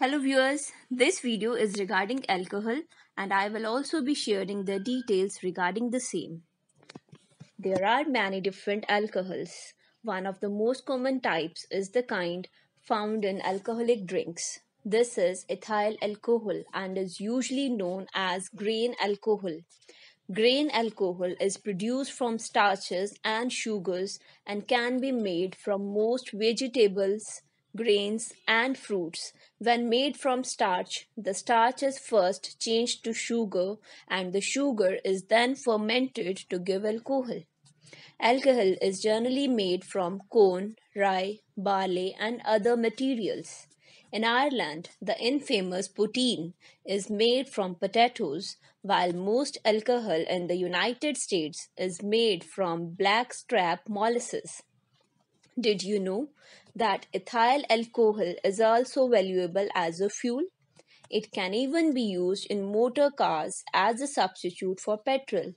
Hello viewers, this video is regarding alcohol and I will also be sharing the details regarding the same. There are many different alcohols. One of the most common types is the kind found in alcoholic drinks. This is ethyl alcohol and is usually known as grain alcohol. Grain alcohol is produced from starches and sugars and can be made from most vegetables, grains, and fruits. When made from starch, the starch is first changed to sugar and the sugar is then fermented to give alcohol. Alcohol is generally made from corn, rye, barley, and other materials. In Ireland, the infamous poteen is made from potatoes, while most alcohol in the United States is made from blackstrap molasses. Did you know that ethyl alcohol is also valuable as a fuel? It can even be used in motor cars as a substitute for petrol.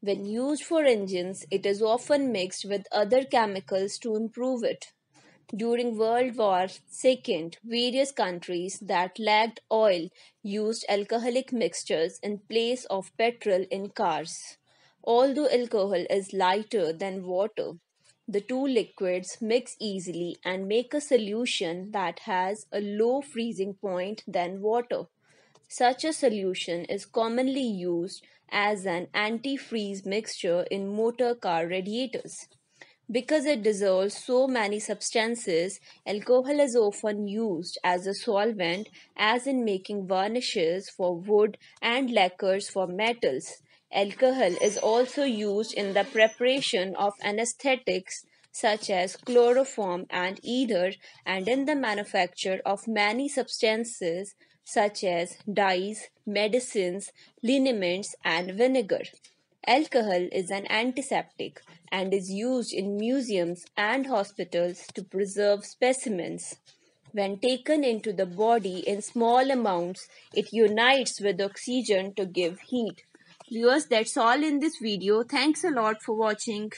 When used for engines, it is often mixed with other chemicals to improve it. During World War II, various countries that lacked oil used alcoholic mixtures in place of petrol in cars. Although alcohol is lighter than water, the two liquids mix easily and make a solution that has a low freezing point than water. Such a solution is commonly used as an antifreeze mixture in motor car radiators. Because it dissolves so many substances, alcohol is often used as a solvent, as in making varnishes for wood and lacquers for metals. Alcohol is also used in the preparation of anesthetics such as chloroform and ether and in the manufacture of many substances such as dyes, medicines, liniments, and vinegar. Alcohol is an antiseptic and is used in museums and hospitals to preserve specimens. When taken into the body in small amounts, it unites with oxygen to give heat. Viewers, that's all in this video. Thanks a lot for watching.